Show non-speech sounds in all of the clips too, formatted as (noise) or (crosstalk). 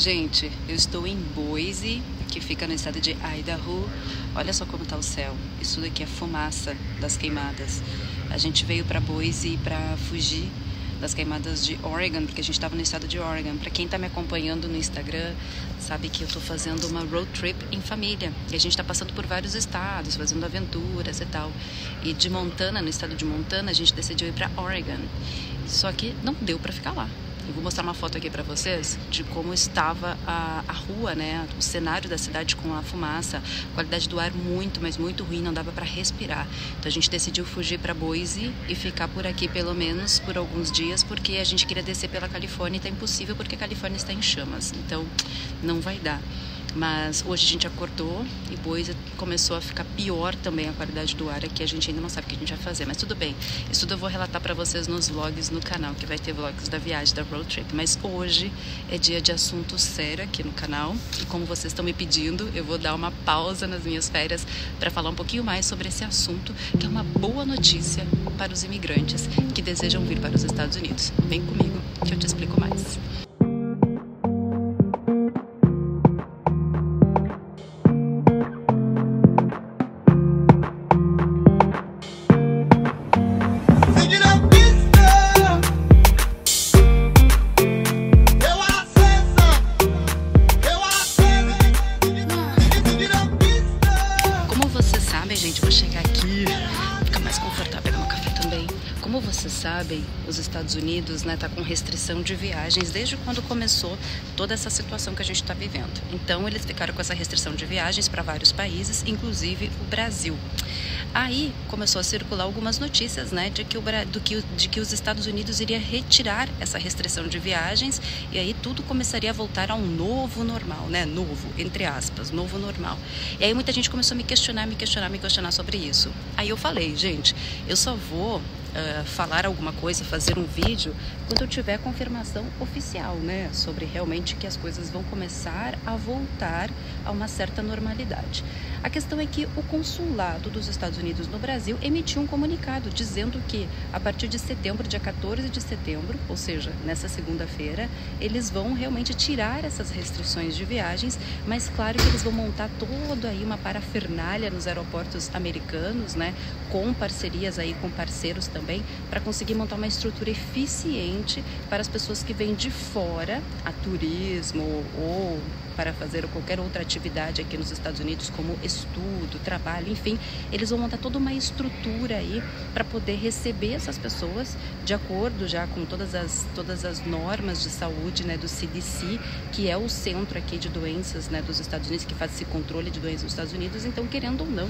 Gente, eu estou em Boise, que fica no estado de Idaho. Olha só como está o céu. Isso daqui é fumaça das queimadas. A gente veio para Boise para fugir das queimadas de Oregon, porque a gente estava no estado de Oregon. Para quem está me acompanhando no Instagram, sabe que eu estou fazendo uma road trip em família. E a gente está passando por vários estados, fazendo aventuras e tal. E de Montana, no estado de Montana, a gente decidiu ir para Oregon. Só que não deu para ficar lá. Eu vou mostrar uma foto aqui para vocês de como estava a, a rua, né? O cenário da cidade com a fumaça, qualidade do ar muito, mas muito ruim, não dava para respirar. Então a gente decidiu fugir para Boise e ficar por aqui pelo menos por alguns dias, porque a gente queria descer pela Califórnia e está impossível porque a Califórnia está em chamas. Então não vai dar. Mas hoje a gente acordou e Boise começou a ficar pior também a qualidade do ar aqui. A gente ainda não sabe o que a gente vai fazer, mas tudo bem. Isso tudo eu vou relatar para vocês nos vlogs no canal, que vai ter vlogs da viagem, da road trip. Mas hoje é dia de assunto sério aqui no canal. E como vocês estão me pedindo, eu vou dar uma pausa nas minhas férias para falar um pouquinho mais sobre esse assunto, que é uma boa notícia para os imigrantes que desejam vir para os Estados Unidos. Vem comigo que eu te explico mais. Vocês sabem, os Estados Unidos está né, tá com restrição de viagens desde quando começou toda essa situação que a gente está vivendo. Então, eles ficaram com essa restrição de viagens para vários países, inclusive o Brasil. Aí começou a circular algumas notícias né, de, que o, do que, de que os Estados Unidos iria retirar essa restrição de viagens e aí tudo começaria a voltar a um novo normal, né? Novo, entre aspas, novo normal. E aí muita gente começou a me questionar, me questionar, me questionar sobre isso. Aí eu falei, gente, eu só vou uh, falar alguma coisa, fazer um vídeo, quando eu tiver confirmação oficial, né, sobre realmente que as coisas vão começar a voltar a uma certa normalidade. A questão é que o consulado dos Estados Unidos no Brasil emitiu um comunicado dizendo que a partir de setembro, dia 14 de setembro, ou seja, nessa segunda-feira, eles vão realmente tirar essas restrições de viagens, mas claro que eles vão montar toda aí uma parafernália nos aeroportos americanos, né, com parcerias aí com parceiros também também para conseguir montar uma estrutura eficiente para as pessoas que vêm de fora, a turismo ou para fazer qualquer outra atividade aqui nos Estados Unidos, como estudo, trabalho, enfim, eles vão montar toda uma estrutura aí para poder receber essas pessoas de acordo já com todas as, todas as normas de saúde né, do CDC, que é o centro aqui de doenças né, dos Estados Unidos, que faz esse controle de doenças nos Estados Unidos, então querendo ou não,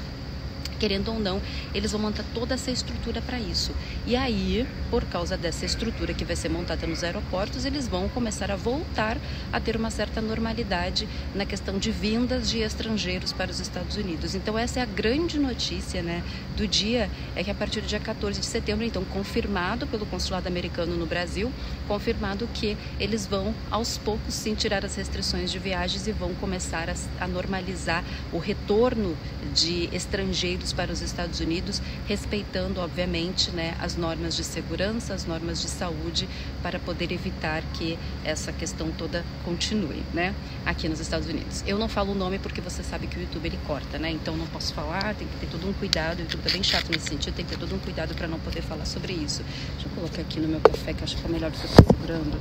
querendo ou não, eles vão montar toda essa estrutura para isso. E aí, por causa dessa estrutura que vai ser montada nos aeroportos, eles vão começar a voltar a ter uma certa normalidade na questão de vindas de estrangeiros para os Estados Unidos. Então, essa é a grande notícia né, do dia, é que a partir do dia 14 de setembro, então, confirmado pelo consulado americano no Brasil, confirmado que eles vão, aos poucos, sim, tirar as restrições de viagens e vão começar a, a normalizar o retorno de estrangeiros para os Estados Unidos, respeitando, obviamente, né, as normas de segurança, as normas de saúde, para poder evitar que essa questão toda continue, né, aqui nos Estados Unidos. Eu não falo o nome porque você sabe que o YouTube ele corta, né, então não posso falar, tem que ter todo um cuidado, o YouTube tá bem chato nesse sentido, tem que ter todo um cuidado para não poder falar sobre isso. Deixa eu colocar aqui no meu café, que acho que é melhor eu estar segurando.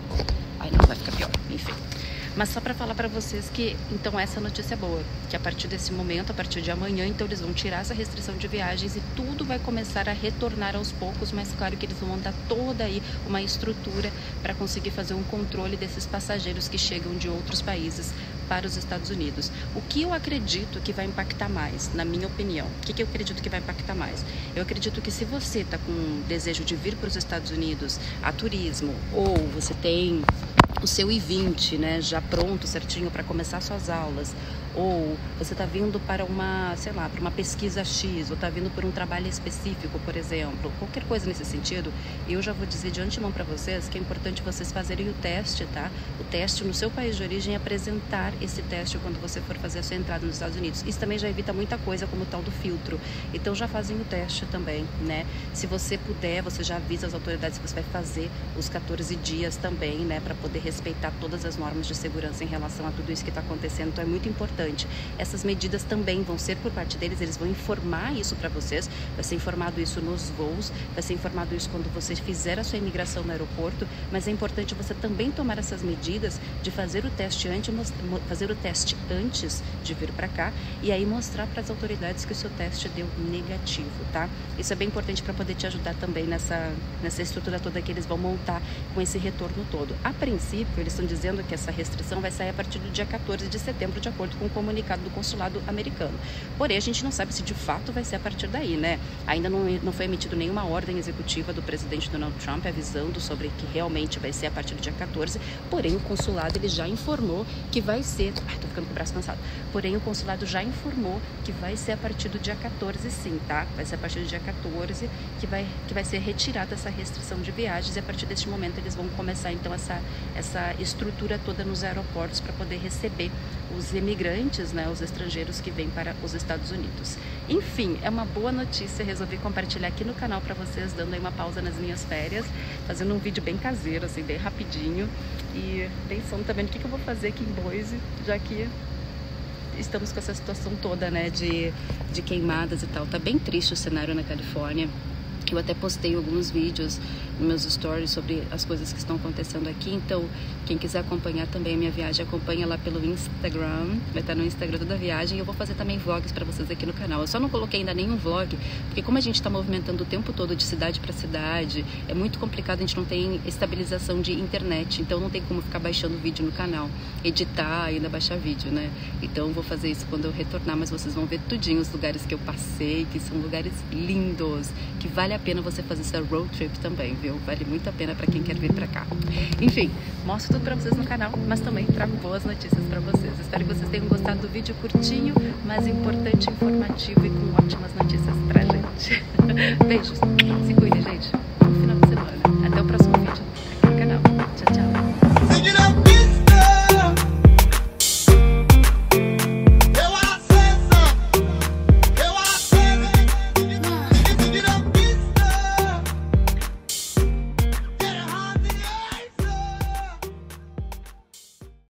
Aí não vai ficar pior, enfim. Mas só para falar para vocês que então essa notícia é boa, que a partir desse momento, a partir de amanhã, então eles vão tirar essa restrição de viagens e tudo vai começar a retornar aos poucos, mas claro que eles vão montar toda aí uma estrutura para conseguir fazer um controle desses passageiros que chegam de outros países para os Estados Unidos. O que eu acredito que vai impactar mais, na minha opinião? O que, que eu acredito que vai impactar mais? Eu acredito que se você está com desejo de vir para os Estados Unidos a turismo ou você tem o seu I-20, né, já pronto, certinho para começar suas aulas, ou você está vindo para uma, sei lá, para uma pesquisa X, ou está vindo por um trabalho específico, por exemplo, qualquer coisa nesse sentido, eu já vou dizer de antemão para vocês que é importante vocês fazerem o teste, tá? O teste no seu país de origem e apresentar esse teste quando você for fazer a sua entrada nos Estados Unidos. Isso também já evita muita coisa, como o tal do filtro. Então já fazem o teste também, né? Se você puder, você já avisa as autoridades que você vai fazer os 14 dias também, né, para poder respeitar todas as normas de segurança em relação a tudo isso que está acontecendo. Então é muito importante. Essas medidas também vão ser por parte deles, eles vão informar isso para vocês, vai ser informado isso nos voos, vai ser informado isso quando você fizer a sua imigração no aeroporto, mas é importante você também tomar essas medidas de fazer o teste antes, fazer o teste antes de vir para cá e aí mostrar para as autoridades que o seu teste deu negativo, tá? Isso é bem importante para poder te ajudar também nessa, nessa estrutura toda que eles vão montar com esse retorno todo. A princípio, eles estão dizendo que essa restrição vai sair a partir do dia 14 de setembro, de acordo com o comunicado do consulado americano. Porém, a gente não sabe se de fato vai ser a partir daí, né? Ainda não, não foi emitida nenhuma ordem executiva do presidente Donald Trump avisando sobre que realmente vai ser a partir do dia 14, porém o consulado ele já informou que vai ser. Ai, tô ficando com o braço cansado. Porém, o consulado já informou que vai ser a partir do dia 14, sim, tá? Vai ser a partir do dia 14 que vai, que vai ser retirada essa restrição de viagens e a partir deste momento eles vão começar então essa, essa estrutura toda nos aeroportos para poder receber os imigrantes, né, os estrangeiros que vêm para os Estados Unidos. Enfim, é uma boa notícia, resolvi compartilhar aqui no canal para vocês, dando aí uma pausa nas minhas férias, fazendo um vídeo bem caseiro, assim, bem rapidinho e pensando também no que, que eu vou fazer aqui em Boise, já que estamos com essa situação toda, né, de, de queimadas e tal. Tá bem triste o cenário na Califórnia. Eu até postei alguns vídeos meus stories sobre as coisas que estão acontecendo aqui. Então, quem quiser acompanhar também a minha viagem, acompanha lá pelo Instagram. Vai estar no Instagram toda a viagem. Eu vou fazer também vlogs para vocês aqui no canal. Eu só não coloquei ainda nenhum vlog, porque como a gente está movimentando o tempo todo de cidade para cidade, é muito complicado. A gente não tem estabilização de internet. Então, não tem como ficar baixando vídeo no canal, editar e ainda baixar vídeo, né? Então, vou fazer isso quando eu retornar. Mas vocês vão ver tudinho os lugares que eu passei, que são lugares lindos, que vale a pena você fazer essa road trip também, viu? vale muito a pena para quem quer vir para cá. Enfim, mostro tudo para vocês no canal, mas também trago boas notícias para vocês. Espero que vocês tenham gostado do vídeo curtinho, mas importante, informativo e com ótimas notícias pra gente. (laughs) Beijos, se cuidem, gente. Bom final de semana. Até o próximo